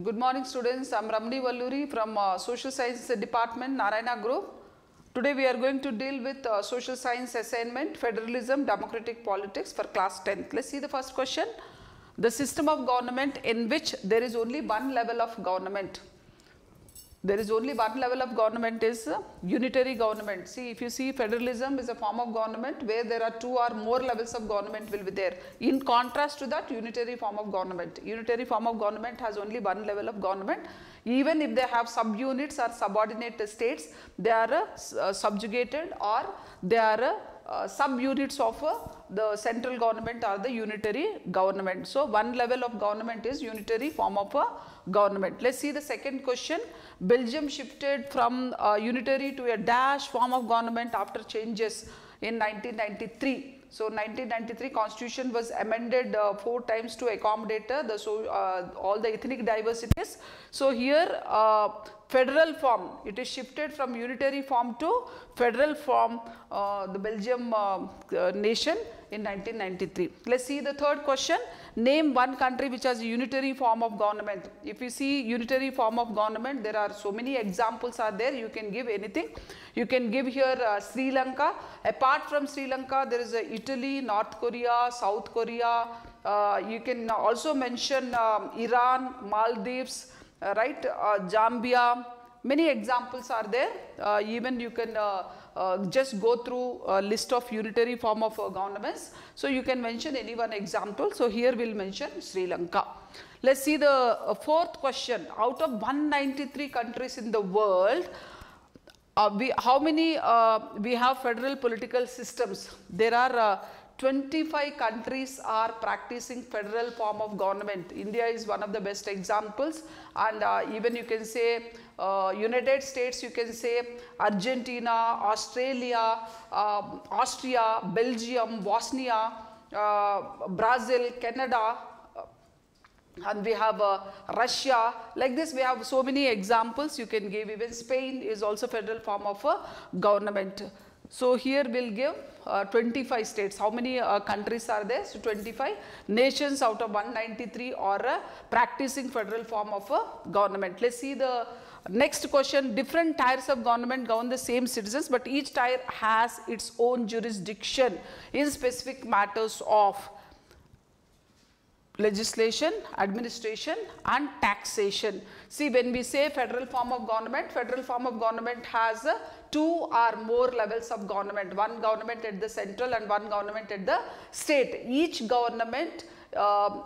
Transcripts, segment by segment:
Good morning students, I am Ramani Valluri from uh, Social Science Department, Narayana Group. Today we are going to deal with uh, Social Science assignment, Federalism, Democratic Politics for class 10th. Let's see the first question. The system of government in which there is only one level of government there is only one level of government is uh, unitary government. See, if you see federalism is a form of government where there are two or more levels of government will be there. In contrast to that, unitary form of government. Unitary form of government has only one level of government. Even if they have subunits or subordinate states, they are uh, subjugated or they are uh, uh, subunits of uh, the central government or the unitary government. So, one level of government is unitary form of a government. Let us see the second question. Belgium shifted from uh, unitary to a dash form of government after changes in 1993. So 1993 constitution was amended uh, four times to accommodate uh, the so uh, all the ethnic diversities. So here uh, federal form it is shifted from unitary form to federal form uh, the Belgium uh, nation in 1993. Let's see the third question. Name one country which has a unitary form of government. If you see unitary form of government, there are so many examples are there. You can give anything. You can give here uh, Sri Lanka. Apart from Sri Lanka, there is uh, Italy, North Korea, South Korea. Uh, you can also mention um, Iran, Maldives, uh, right, uh, Zambia. Many examples are there. Uh, even you can uh, just go through a list of unitary form of uh, governments. So, you can mention any one example. So, here we will mention Sri Lanka. Let us see the uh, fourth question. Out of 193 countries in the world, we, how many we have federal political systems? There are 25 countries are practicing federal form of government. India is one of the best examples and uh, even you can say uh, United States, you can say Argentina, Australia, uh, Austria, Belgium, Bosnia, uh, Brazil, Canada, uh, and we have uh, Russia like this we have so many examples you can give even Spain is also federal form of a government. So here we'll give uh, 25 states. How many uh, countries are there? So 25 nations out of 193 are uh, practicing federal form of a government. Let's see the next question. Different tiers of government govern the same citizens, but each tier has its own jurisdiction in specific matters of legislation, administration and taxation. See when we say federal form of government, federal form of government has uh, two or more levels of government, one government at the central and one government at the state. Each government uh,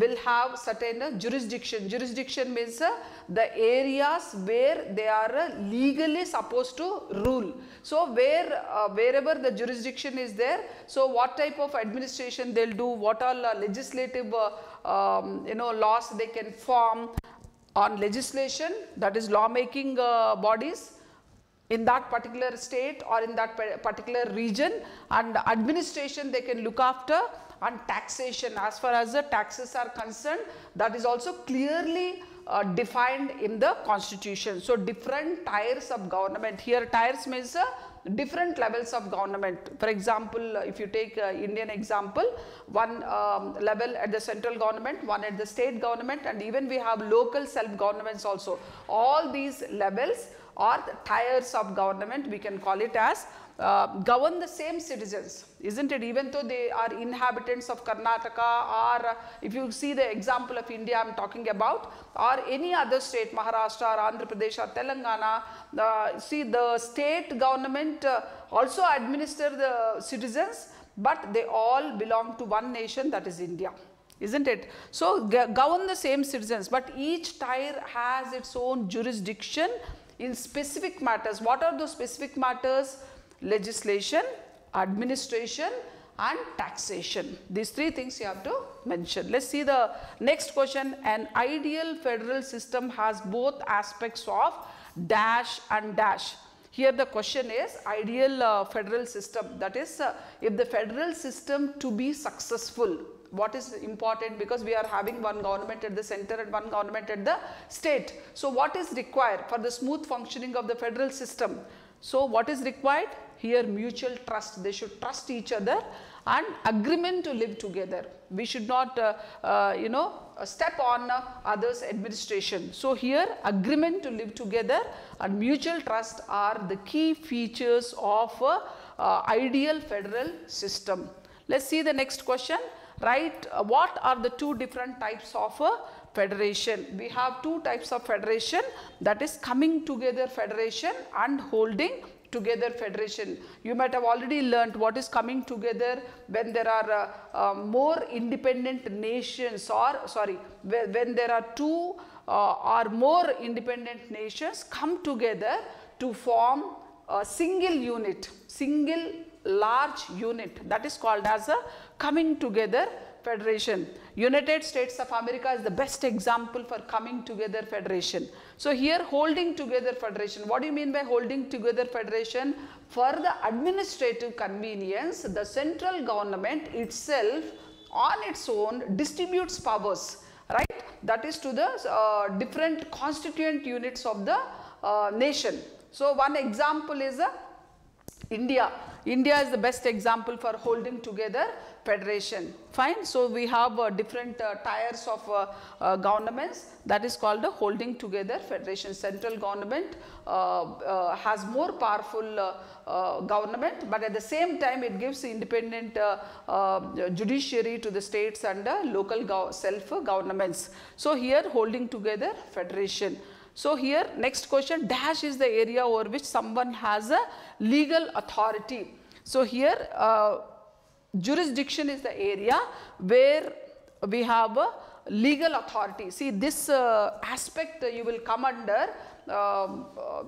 will have certain jurisdiction. Jurisdiction means uh, the areas where they are uh, legally supposed to rule. So, where uh, wherever the jurisdiction is there, so what type of administration they will do, what all uh, legislative uh, um, you know laws they can form on legislation that is lawmaking uh, bodies in that particular state or in that particular region and administration they can look after and taxation as far as the taxes are concerned that is also clearly uh, defined in the constitution. So, different tiers of government here tiers means uh, different levels of government. For example, if you take uh, Indian example, one um, level at the central government, one at the state government and even we have local self governments also. All these levels or the tiers of government we can call it as uh, govern the same citizens. Isn't it? Even though they are inhabitants of Karnataka or if you see the example of India I am talking about or any other state Maharashtra or Andhra Pradesh or Telangana uh, see the state government uh, also administer the citizens but they all belong to one nation that is India. Isn't it. So, govern the same citizens but each tier has its own jurisdiction in specific matters. What are those specific matters? Legislation, administration and taxation. These three things you have to mention. Let us see the next question. An ideal federal system has both aspects of dash and dash. Here the question is ideal uh, federal system that is uh, if the federal system to be successful what is important because we are having one government at the center and one government at the state. So, what is required for the smooth functioning of the federal system? So, what is required? Here mutual trust, they should trust each other and agreement to live together. We should not, uh, uh, you know, step on uh, others administration. So here agreement to live together and mutual trust are the key features of uh, ideal federal system. Let's see the next question. Write uh, what are the two different types of uh, federation. We have two types of federation that is coming together federation and holding together federation. You might have already learnt what is coming together when there are uh, uh, more independent nations or sorry when, when there are two uh, or more independent nations come together to form a single unit, single large unit that is called as a coming together federation. United States of America is the best example for coming together federation. So here holding together federation, what do you mean by holding together federation? For the administrative convenience, the central government itself on its own distributes powers, right? That is to the uh, different constituent units of the uh, nation. So one example is uh, India. India is the best example for holding together federation. Fine. So we have uh, different uh, tiers of uh, uh governments that is called the holding together federation. Central government uh, uh, has more powerful government, but at the same time it gives independent judiciary to the states and local self governments. So here holding together federation. So here next question dash is the area over which someone has a legal authority. So here uh, jurisdiction is the area where we have a legal authority. See this uh, aspect you will come under um, uh,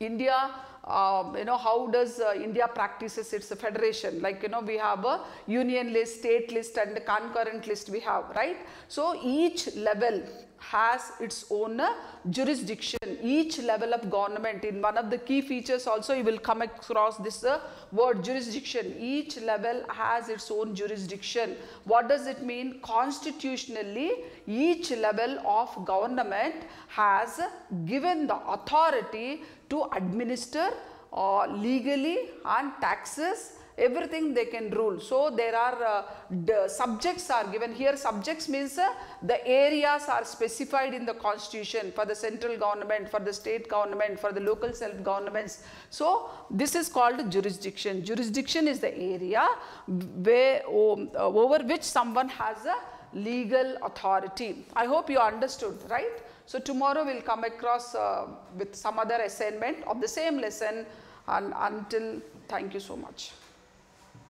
India um, you know how does uh, India practices its federation like you know we have a union list, state list and concurrent list we have right. So each level has its own uh, jurisdiction. Each level of government in one of the key features also you will come across this uh, word jurisdiction. Each level has its own jurisdiction. What does it mean? Constitutionally each level of government has given the authority to administer uh, legally and taxes everything they can rule. So, there are uh, subjects are given here subjects means uh, the areas are specified in the constitution for the central government, for the state government, for the local self governments. So, this is called jurisdiction. Jurisdiction is the area where uh, over which someone has a legal authority. I hope you understood right. So, tomorrow we will come across uh, with some other assignment of the same lesson and until thank you so much.